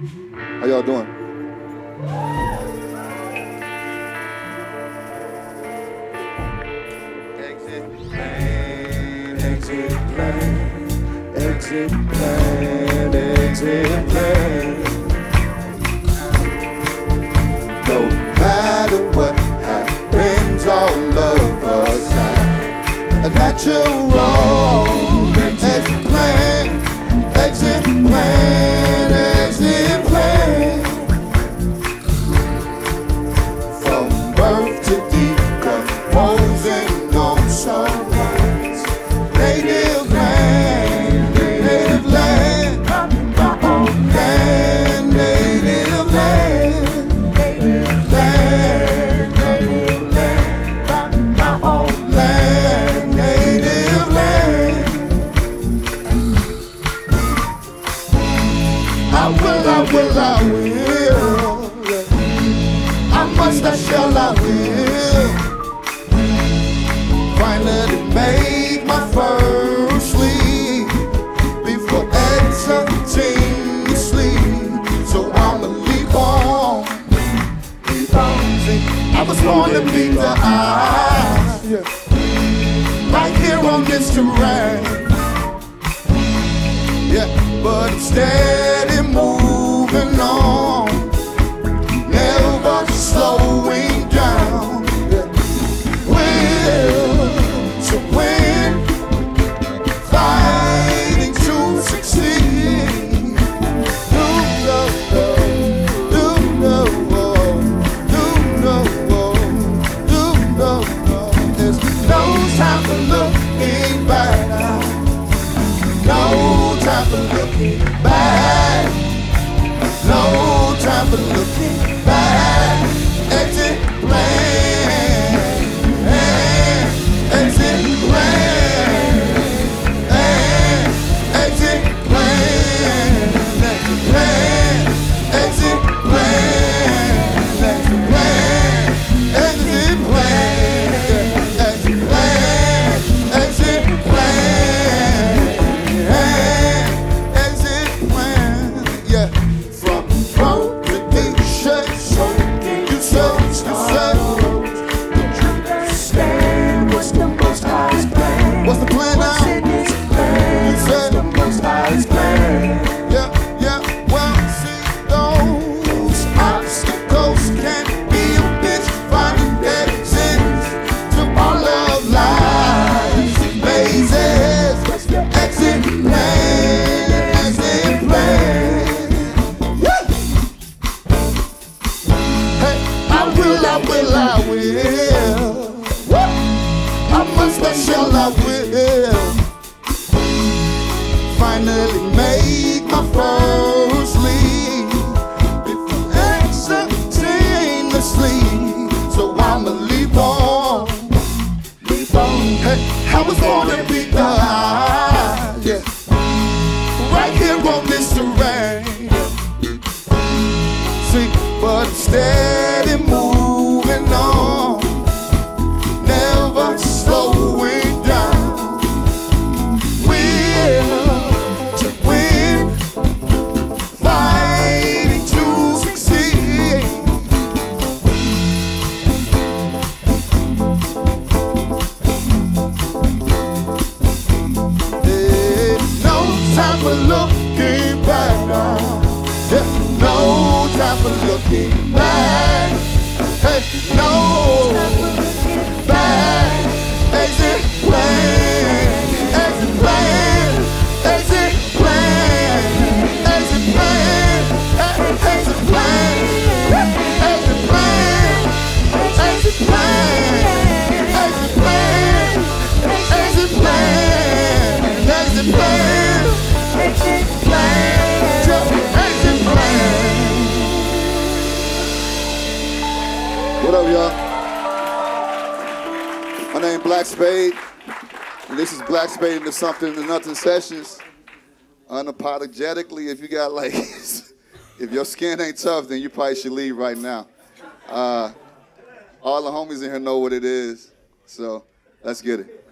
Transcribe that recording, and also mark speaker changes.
Speaker 1: How y'all doing?
Speaker 2: Exit plan, exit plan, exit plan. No matter what happens, all of us have a natural Will, I will, I will. I must, I shall, I will. Finally make my first leap before exiting the sleep. So I'ma leap on. I was born to be the eye. Right here on this terrain. Yeah, but instead it moves. Back. I will, I will, I will. Woo! I shall, I will finally make my first leap before exiting the sleep. So I'ma leap on, leap on. Hey, I was born to be high, yeah. Right here on this terrain. See, but steady up and looking back. Hey, no. Up, y'all? My name Black Spade, and this is Black Spade into something to nothing sessions. Unapologetically, if you got like, if your skin ain't tough, then you probably should leave right now. Uh, all the homies in here know what it is, so let's get it.